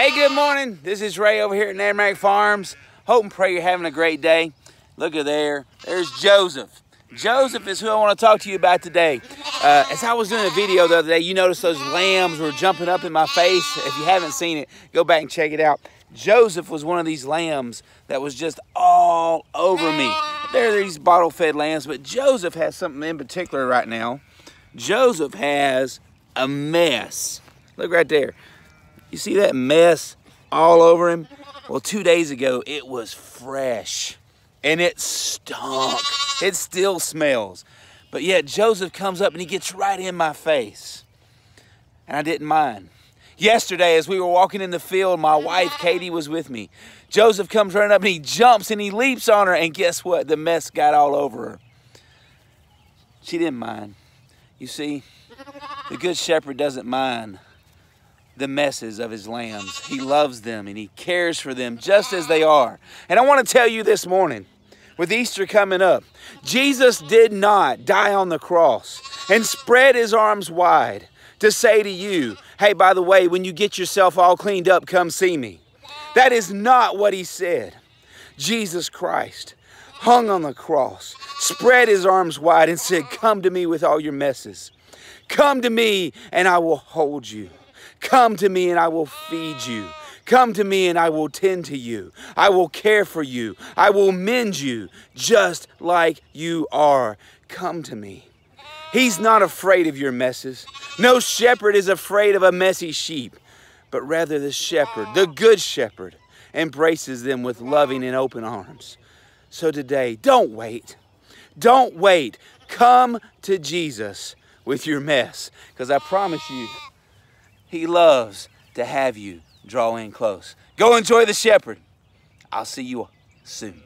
Hey, good morning. This is Ray over here at Namrack Farms. Hope and pray you're having a great day. Look at there. There's Joseph. Joseph is who I want to talk to you about today. Uh, as I was doing a video the other day, you noticed those lambs were jumping up in my face. If you haven't seen it, go back and check it out. Joseph was one of these lambs that was just all over me. There are these bottle-fed lambs, but Joseph has something in particular right now. Joseph has a mess. Look right there. You see that mess all over him? Well, two days ago, it was fresh and it stunk. It still smells. But yet, Joseph comes up and he gets right in my face. And I didn't mind. Yesterday, as we were walking in the field, my wife, Katie, was with me. Joseph comes running up and he jumps and he leaps on her. And guess what? The mess got all over her. She didn't mind. You see, the Good Shepherd doesn't mind the messes of his lambs. He loves them and he cares for them just as they are. And I want to tell you this morning, with Easter coming up, Jesus did not die on the cross and spread his arms wide to say to you, hey, by the way, when you get yourself all cleaned up, come see me. That is not what he said. Jesus Christ hung on the cross, spread his arms wide, and said, Come to me with all your messes. Come to me, and I will hold you. Come to me and I will feed you. Come to me and I will tend to you. I will care for you. I will mend you just like you are. Come to me. He's not afraid of your messes. No shepherd is afraid of a messy sheep, but rather the shepherd, the good shepherd, embraces them with loving and open arms. So today, don't wait. Don't wait. Come to Jesus with your mess, because I promise you, he loves to have you draw in close. Go enjoy the shepherd. I'll see you soon.